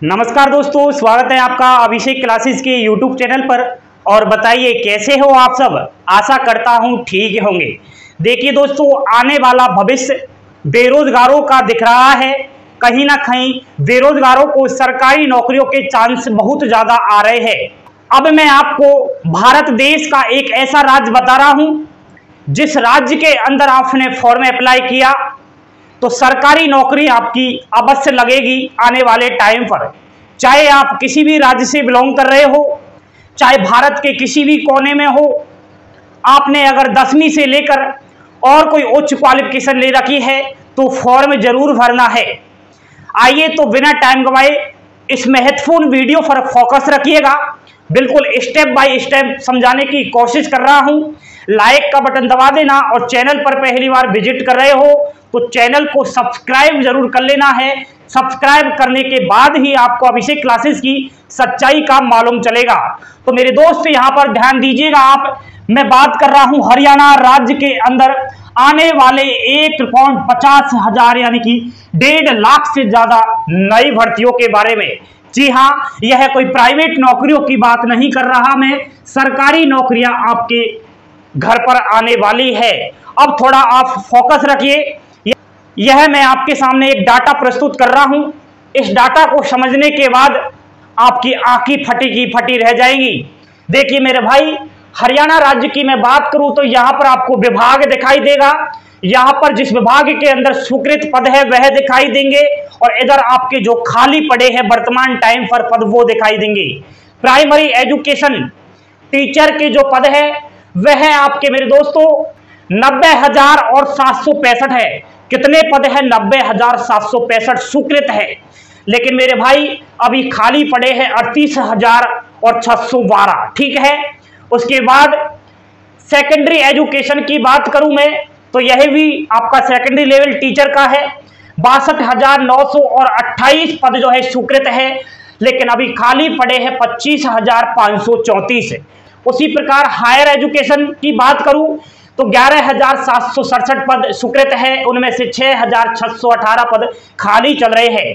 नमस्कार दोस्तों, स्वागत है आपका अभिषेक क्लासेस के यूट्यूब चैनल पर। और बताइए, कैसे हो आप सब? आशा करता हूँ ठीक होंगे। देखिए दोस्तों, आने वाला भविष्य बेरोजगारों का दिख रहा है। कहीं ना कहीं बेरोजगारों को सरकारी नौकरियों के चांस बहुत ज़्यादा आ रहे हैं। अब मैं आपको भारत देश का एक ऐसा राज्य बता रहा हूँ, जिस राज्य के अंदर आपने फॉर्म अप्लाई किया। तो सरकारी नौकरी आपकी अवश्य लगेगी आने वाले टाइम पर। चाहे आप किसी भी राज्य से बिलोंग कर रहे हो, चाहे भारत के किसी भी कोने में हो, आपने अगर दसवीं से लेकर और कोई उच्च क्वालिफिकेशन ले रखी है तो फॉर्म ज़रूर भरना है। आइए तो बिना टाइम गवाए इस महत्वपूर्ण वीडियो पर फोकस रखिएगा। बिल्कुल स्टेप बाय स्टेप समझाने की कोशिश कर रहा हूँ। लाइक का बटन दबा देना और चैनल पर पहली बार विज़िट कर रहे हो तो चैनल को सब्सक्राइब ज़रूर कर लेना है। सब्सक्राइब करने के बाद ही आपको अभिषेक क्लासेस की सच्चाई का मालूम चलेगा। तो मेरे दोस्त, यहाँ पर ध्यान दीजिएगा आप। मैं बात कर रहा हूँ हरियाणा राज्य के अंदर। आने वाले एक पॉइंट पचास हज़ार, यानी कि डेढ़ लाख से ज़्यादा नई भर्तियों के बारे में। जी हाँ यह कोई प्राइवेट नौकरियों की बात नहीं कर रहा मैं। सरकारी नौकरियाँ आपके घर पर आने वाली है। अब थोड़ा आप फोकस रखिए। यह मैं आपके सामने एक डाटा प्रस्तुत कर रहा हूँ। इस डाटा को समझने के बाद आपकी आँखें फटी की फटी रह जाएँगी। देखिए मेरे भाई, हरियाणा राज्य की मैं बात करूँ तो यहाँ पर आपको विभाग दिखाई देगा। यहाँ पर जिस विभाग के अंदर स्वीकृत पद है, वह दिखाई देंगे और इधर आपके जो खाली पड़े हैं वर्तमान टाइम पर पद, वो दिखाई देंगे। प्राइमरी एजुकेशन टीचर के जो पद है, वह आपके मेरे दोस्तों नब्बे हज़ार और सात सौ पैंसठ है। कितने पद है? नब्बे हज़ार सात सौ पैंसठ स्वीकृत है। लेकिन मेरे भाई, अभी खाली पड़े हैं अड़तीस हज़ार और छह सौ बारह। ठीक है? उसके बाद सेकेंडरी एजुकेशन की बात करूँ मैं तो यह भी आपका सेकेंडरी लेवल टीचर का है। बासठ हज़ार नौ सौ और अट्ठाईस पद जो है स्वीकृत है। लेकिन अभी खाली पड़े हैं पच्चीस हज़ार पाँच सौ चौंतीस। उसी प्रकार हायर एजुकेशन की बात करूँ तो ग्यारह हज़ार सात सौ सड़सठ पद स्वीकृत है, उनमें से छह हज़ार छह सौ अठारह पद खाली चल रहे हैं।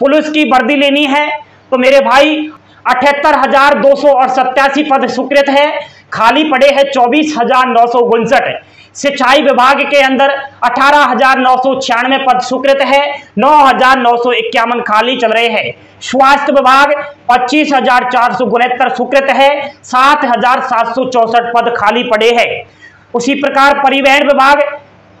पुलिस की वर्दी लेनी है तो मेरे भाई, अठहत्तर हज़ार दो सौ और सत्यासी पद स्वीकृत है, खाली पड़े हैं चौबीस हज़ार नौ सौ उनसठ। सिंचाई विभाग के अंदर अठारह हज़ार नौ सौ छियानवे पद स्वीकृत है, नौ हज़ार नौ सौ इक्यावन खाली चल रहे हैं। स्वास्थ्य विभाग पच्चीस हज़ार चार सौ उनहत्तर स्वीकृत है, सात हज़ार सात सौ चौसठ पद खाली पड़े हैं। उसी प्रकार परिवहन विभाग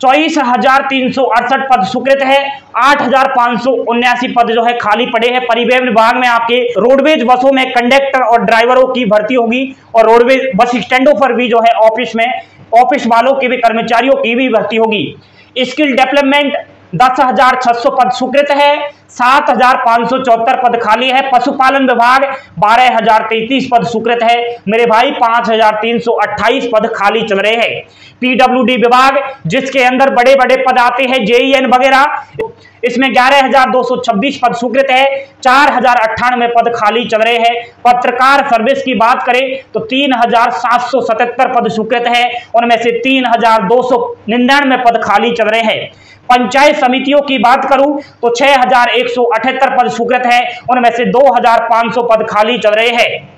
चौबीस हज़ार तीन सौ अड़सठ पद स्वीकृत है। आठ हज़ार पाँच सौ उन्यासी पद जो है खाली पड़े हैं। परिवहन विभाग में आपके रोडवेज़ बसों में कंडक्टर और ड्राइवरों की भर्ती होगी और रोडवेज़ बस स्टैंडों पर भी जो है ऑफ़िस में, ऑफ़िस वालों के भी, कर्मचारियों की भी भर्ती होगी। स्किल डेवलपमेंट दस हज़ार छह सौ पद स्वीकृत है, सात हज़ार पाँच सौ चौहत्तर पद खाली है, पशुपालन विभाग बारह हज़ार तैतीस पद स्वीकृत है, मेरे भाई पाँच हज़ार तीन सौ अट्ठाईस पद खाली चल रहे हैं। पीडब्ल्यूडी विभाग, जिसके अंदर बड़े बड़े पद आते हैं, जेईएन वगैरह, इसमें ग्यारह हज़ार दो सौ छब्बीस पद स्वीकृत है, चार हज़ार अट्ठानवे पद खाली चल रहे हैं। पत्रकार सर्विस की बात करें तो तीन हज़ार सात सौ सतहत्तर पद स्वीकृत है, उनमें से तीन हज़ार दो सौ निन्यानवे पद खाली चल रहे हैं। पंचायत समितियों की बात करूँ तो छह हज़ार एक सौ अठहत्तर पद स्वीकृत है, उनमें से दो हज़ार पाँच सौ पद खाली चल रहे हैं।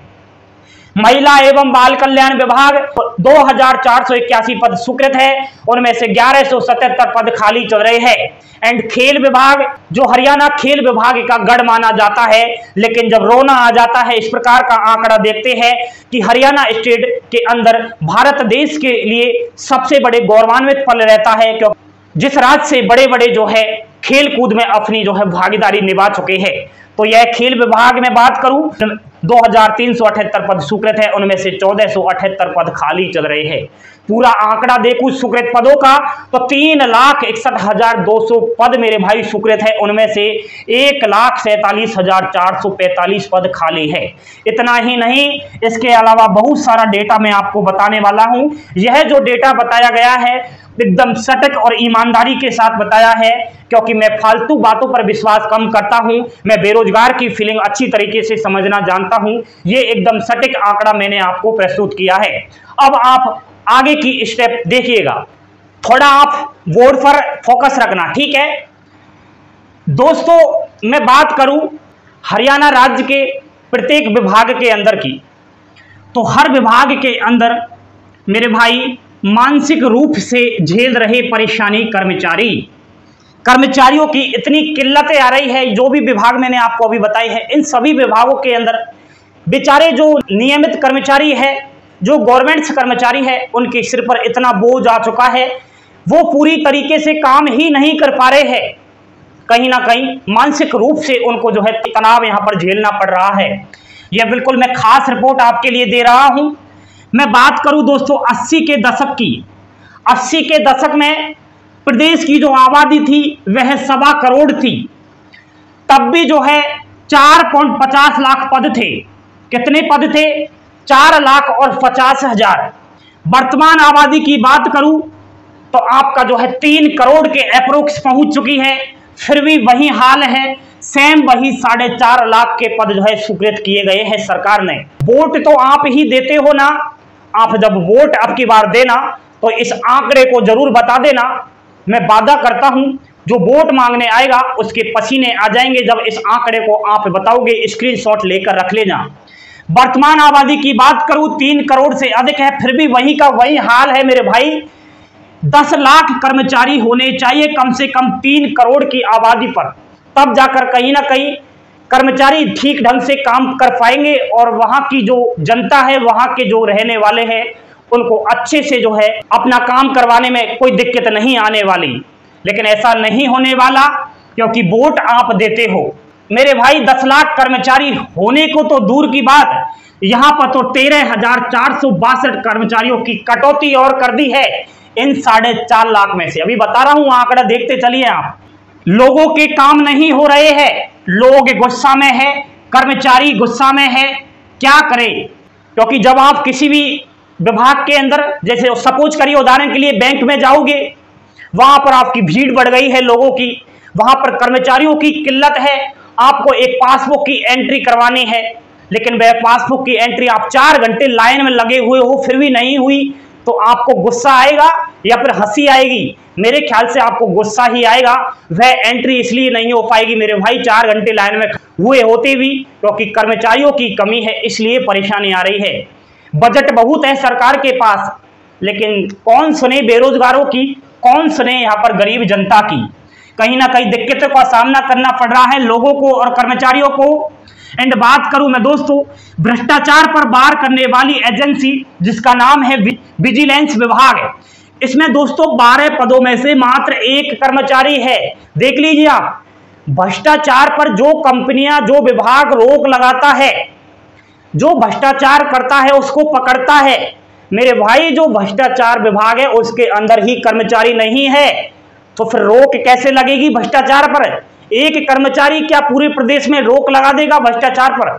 महिला एवं बाल कल्याण विभाग, दो हज़ार चार सौ इक्यासी पद स्वीकृत है, उनमें से ग्यारह सौ सतहत्तर पद खाली चल रहे हैं। एंड खेल विभाग, जो हरियाणा खेल विभाग का गढ़ माना जाता है, लेकिन जब रोना आ जाता है, इस प्रकार का आंकड़ा देखते हैं कि हरियाणा स्टेट के अंदर भारत देश के लिए सबसे बड़े गौरवान्वित पल रहता है, क्योंकि जिस राज्य से बड़े बड़े जो है खेल कूद में अपनी जो है भागीदारी निभा चुके हैं तो यह खेल विभाग में बात करूँ दो हज़ार तीन सौ अठहत्तर पद स्वीकृत है, उनमें से चौदह पद खाली चल रहे हैं। पूरा आंकड़ा देखूँ स्वीकृत पदों का तो तीन लाख इकसठ हज़ार दो सौ पद मेरे भाई स्वीकृत है, उनमें से एक लाख सैतालीस हज़ार चार सौ पैंतालीस पद खाली है। इतना ही नहीं, इसके अलावा बहुत सारा डेटा मैं आपको बताने वाला हूँ। यह जो डेटा बताया गया है एकदम सटक और ईमानदारी के साथ बताया है, क्योंकि मैं फालतू बातों पर विश्वास कम करता हूँ, मैं बेरोजगार की फीलिंग अच्छी तरीके से समझना जानता हूँ, ये एकदम सटिक आंकड़ा मैंने आपको प्रस्तुत किया है। अब आप आगे की स्टेप देखिएगा। थोड़ा आप बोर्ड पर फोकस रखना, ठीक है? दोस्तों, मैं बात करूँ हरियाणा राज्य के प्रत्येक विभाग के अंदर की। तो हर विभाग के अंदर मेरे भाई मानसिक रूप से झेल रहे परेशानी कर्मचारी। कर्मचारियों की इतनी किल्लतें आ रही है, जो भी विभाग मैंने आपको अभी बताई है, इन सभी विभागों के अंदर बेचारे जो नियमित कर्मचारी है, जो गवर्नमेंट कर्मचारी है, उनके सिर पर इतना बोझ आ चुका है, वो पूरी तरीके से काम ही नहीं कर पा रहे हैं। कहीं ना कहीं मानसिक रूप से उनको जो है तनाव यहाँ पर झेलना पड़ रहा है। यह बिल्कुल मैं खास रिपोर्ट आपके लिए दे रहा हूँ। मैं बात करूँ दोस्तों 80 के दशक की। 80 के दशक में प्रदेश की जो आबादी थी, वह सवा करोड़ थी। तब भी जो है चार पॉइंट पचास लाख पद थे। कितने पद थे? चार लाख और पचास हज़ार। वर्तमान आबादी की बात करूँ तो आपका जो है तीन करोड़ के अप्रोक्स पहुँच चुकी है। फिर भी वही हाल है। सेम वही साढ़े चार लाख के पद जो है स्वीकृत किए गए हैं सरकार ने। वोट तो आप ही देते हो ना। आप जब वोट अब की बार देना तो इस आंकड़े को ज़रूर बता देना। मैं वादा करता हूँ, जो वोट मांगने आएगा, उसके पसीने आ जाएँगे जब इस आंकड़े को आप बताओगे स्क्रीनशॉट लेकर रख लेना। वर्तमान आबादी की बात करूँ, तीन करोड़ से अधिक है, फिर भी वही का वही हाल है मेरे भाई। दस लाख कर्मचारी होने चाहिए, कम से कम तीन करोड़ की आबादी पर। तब जाकर कहीं ना कहीं कर्मचारी ठीक ढंग से काम कर पाएँगे और वहाँ की जो जनता है, वहाँ के जो रहने वाले हैं, उनको अच्छे से जो है अपना काम करवाने में कोई दिक्कत नहीं आने वाली। लेकिन ऐसा नहीं होने वाला क्योंकि वोट आप देते हो। मेरे भाई, दस लाख कर्मचारी होने को तो दूर की बात। यहाँ पर तो तेरह हज़ार चार सौ बासठ कर्मचारियों की कटौती और कर दी है इन साढ़े चार लाख में से। अभी बता रहा हूँ, आंकड़ा देखते चलिए आप। लोगों के काम नहीं हो रहे हैं। लोग गुस्सा में है, कर्मचारी गुस्सा में है, क्या करें? क्योंकि जब आप किसी भी विभाग के अंदर, जैसे सपोज़ करिए उदाहरण के लिए बैंक में जाओगे, वहाँ पर आपकी भीड़ बढ़ गई है लोगों की, वहाँ पर कर्मचारियों की किल्लत है, आपको एक पासबुक की एंट्री करवानी है, लेकिन वह पासबुक की एंट्री आप चार घंटे लाइन में लगे हुए हो, फिर भी नहीं हुई तो आपको गुस्सा आएगा या फिर हँसी आएगी? मेरे ख्याल से आपको गुस्सा ही आएगा। वह एंट्री इसलिए नहीं हो पाएगी, मेरे भाई चार घंटे लाइन में हुए होते भी, क्योंकि तो कर्मचारियों की कमी है, इसलिए परेशानी आ रही है। बजट बहुत है सरकार के पास, लेकिन कौन सुने बेरोजगारों की? कौन सुने यहाँ पर गरीब जनता की? कहीं ना कहीं दिक्कतों का सामना करना पड़ रहा है लोगों को और कर्मचारियों को। एंड बात करूँ मैं दोस्तों, भ्रष्टाचार पर बार करने वाली एजेंसी जिसका नाम है विजिलेंस विभाग इसमें दोस्तों बारह पदों में से मात्र एक कर्मचारी है। देख लीजिए आप, भ्रष्टाचार पर जो कंपनियाँ, जो विभाग रोक लगाता है, जो भ्रष्टाचार करता है, उसको पकड़ता है। मेरे भाई, जो भ्रष्टाचार विभाग है, उसके अंदर ही कर्मचारी नहीं है। तो फिर रोक कैसे लगेगी भ्रष्टाचार पर? एक कर्मचारी क्या पूरे प्रदेश में रोक लगा देगा भ्रष्टाचार पर?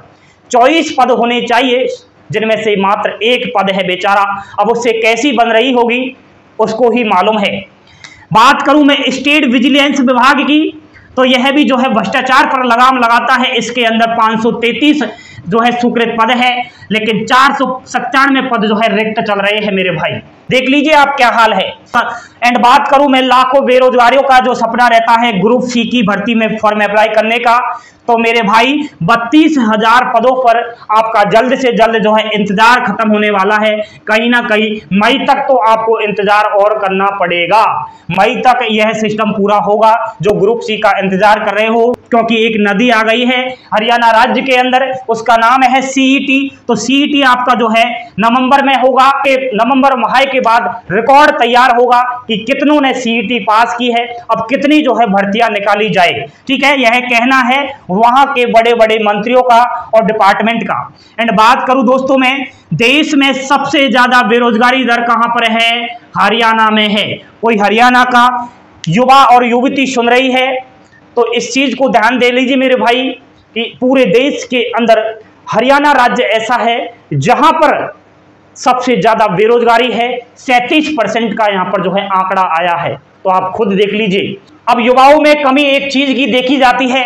चौबीस पद होने चाहिए, जिनमें से मात्र एक पद है बेचारा। अब उससे कैसी बन रही होगी, उसको ही मालूम है। बात करूँ मैं स्टेट विजिलेंस विभाग की तो यह भी जो है भ्रष्टाचार पर लगाम लगाता है। इसके अंदर 533 जो है स्वीकृत पद है, लेकिन चार सौ सत्तानवे पद जो है रिक्त चल रहे हैं मेरे भाई। देख लीजिए आप क्या हाल है। एंड बात करूँ मैं लाखों बेरोजगारियों का जो सपना रहता है ग्रुप सी की भर्ती में फॉर्म अप्लाई करने का तो मेरे भाई बत्तीस हज़ार पदों पर आपका जल्द से जल्द जो है इंतज़ार खत्म होने वाला है। कहीं ना कहीं मई तक तो आपको इंतज़ार और करना पड़ेगा। मई तक यह सिस्टम पूरा होगा जो ग्रुप सी का इंतज़ार कर रहे हो, क्योंकि एक नदी आ गई है, हरियाणा राज्य के अंदर, उसका नाम है सीईटी तो सीईटी आपका जो है, नवंबर में होगा नवंबर माह के बाद रिकॉर्ड तैयार होगा कि कितनों ने सीईटी पास की है, अब कितनी जो है भर्तियाँ निकाली जाए ठीक है, यह कहना है वहाँ के बड़े बड़े मंत्रियों का और डिपार्टमेंट का। एंड बात करूँ दोस्तों में, देश में सबसे ज़्यादा बेरोजगारी दर कहाँ पर है? हरियाणा में है। कोई हरियाणा का युवा और युवती सुन रही है तो इस चीज़ को ध्यान दे लीजिए मेरे भाई। कि पूरे देश के अंदर हरियाणा राज्य ऐसा है जहाँ पर सबसे ज़्यादा बेरोजगारी है, सैतीस परसेंट का यहाँ पर जो है आंकड़ा आया है। तो आप खुद देख लीजिए। अब युवाओं में कमी एक चीज़ की देखी जाती है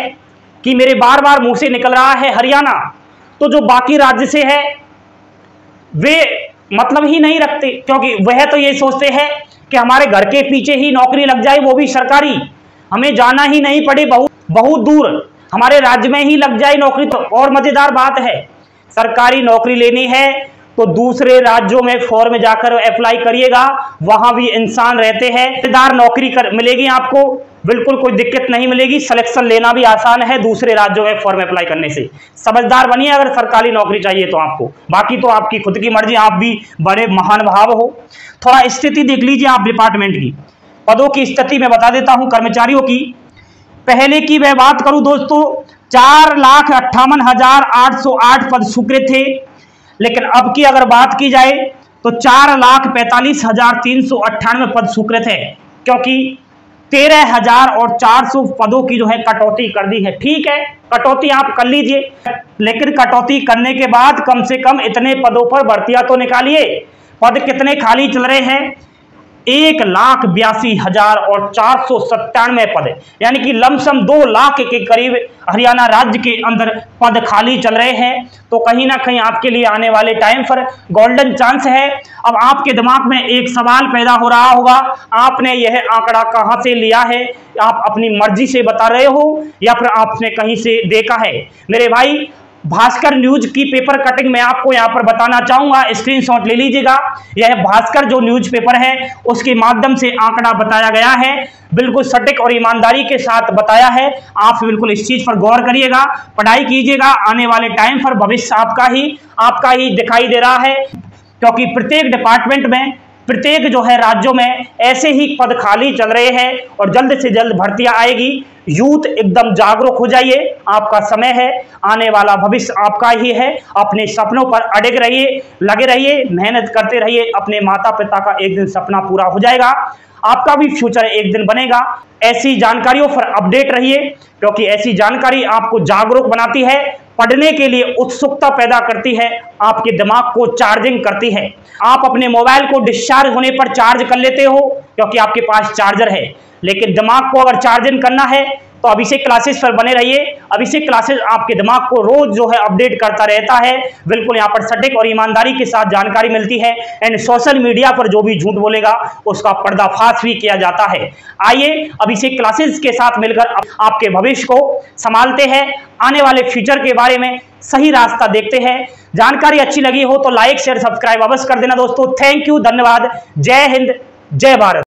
कि मेरे बार बार मुँह से निकल रहा है हरियाणा। तो जो बाकी राज्य से है, वे मतलब ही नहीं रखते, क्योंकि वह तो ये सोचते हैं कि हमारे घर के पीछे ही नौकरी लग जाए, वो भी सरकारी। हमें जाना ही नहीं पड़े बहुत बहुत दूर। हमारे राज्य में ही लग जाए नौकरी तो और मज़ेदार बात है। सरकारी नौकरी लेनी है तो दूसरे राज्यों में फॉर्म जाकर अप्लाई करिएगा, वहाँ भी इंसान रहते हैं। मज़ेदार नौकरी कर, मिलेगी आपको, बिल्कुल कोई दिक्कत नहीं मिलेगी। सिलेक्शन लेना भी आसान है दूसरे राज्यों में फॉर्म अप्लाई करने से। समझदार बनिए, अगर सरकारी नौकरी चाहिए तो आपको। बाकी तो आपकी खुद की मर्ज़ी, आप भी बड़े महान भाव हो। थोड़ा स्थिति देख लीजिए आप डिपार्टमेंट की। पदों की स्थिति में बता देता हूँ, कर्मचारियों की। पहले की मैं बात करूँ दोस्तों, चार लाख अट्ठावन हज़ार आठ सौ आठ पद स्वीकृत थे। लेकिन अब की अगर बात की जाए तो चार लाख पैंतालीस हज़ार तीन सौ अट्ठानवे पद स्वीकृत है क्योंकि तेरह हज़ार और चार सौ पदों की जो है कटौती कर दी है। ठीक है, कटौती आप कर लीजिए। लेकिन कटौती करने के बाद कम से कम इतने पदों पर भर्तियाँ तो निकालिए। पद कितने खाली चल रहे हैं? एक लाख बयासी हज़ार और चार सौ सत्तानवे पद यानी कि लमसम दो लाख के करीब हरियाणा राज्य के अंदर पद खाली चल रहे हैं। तो कहीं ना कहीं आपके लिए आने वाले टाइम पर गोल्डन चांस है। अब आपके दिमाग में एक सवाल पैदा हो रहा होगा, आपने यह आंकड़ा कहाँ से लिया है? आप अपनी मर्ज़ी से बता रहे हो या फिर आपने कहीं से देखा है? मेरे भाई भास्कर न्यूज़ की पेपर कटिंग मैं आपको यहाँ पर बताना चाहूँगा। स्क्रीनशॉट ले लीजिएगा। यह भास्कर जो न्यूज़ पेपर है, उसके माध्यम से आंकड़ा बताया गया है। बिल्कुल सटीक और ईमानदारी के साथ बताया है। आप बिल्कुल इस चीज़ पर गौर करिएगा। पढ़ाई कीजिएगा। आने वाले टाइम पर भविष्य आपका ही आपका ही दिखाई दे रहा है। क्योंकि प्रत्येक डिपार्टमेंट में प्रत्येक जो है राज्यों में ऐसे ही पद खाली चल रहे हैं और जल्द से जल्द भर्तियाँ आएगी। यूथ एकदम जागरूक हो जाइए। आपका समय है। आने वाला भविष्य आपका ही है। अपने सपनों पर अड़े रहिए, लगे रहिए, मेहनत करते रहिए। अपने माता पिता का एक दिन सपना पूरा हो जाएगा। आपका भी फ्यूचर एक दिन बनेगा। ऐसी जानकारियों पर अपडेट रहिए, क्योंकि ऐसी जानकारी आपको जागरूक बनाती है। पढ़ने के लिए उत्सुकता पैदा करती है, आपके दिमाग को चार्जिंग करती है। आप अपने मोबाइल को डिस्चार्ज होने पर चार्ज कर लेते हो, क्योंकि आपके पास चार्जर है। लेकिन दिमाग को अगर चार्जिंग करना है तो अभिषेक क्लासेस पर बने रहिए। अभिषेक क्लासेस आपके दिमाग को रोज जो है अपडेट करता रहता है। बिल्कुल यहाँ पर सटीक और ईमानदारी के साथ जानकारी मिलती है एंड सोशल मीडिया पर जो भी झूठ बोलेगा, उसका पर्दाफाश भी किया जाता है। आइए अभिषेक क्लासेस के साथ मिलकर आपके भविष्य को संभालते हैं। आने वाले फ्यूचर के बारे में सही रास्ता देखते हैं। जानकारी अच्छी लगी हो तो लाइक शेयर सब्सक्राइब अवश्य कर देना दोस्तों। थैंक यू धन्यवाद। जय हिंद, जय भारत।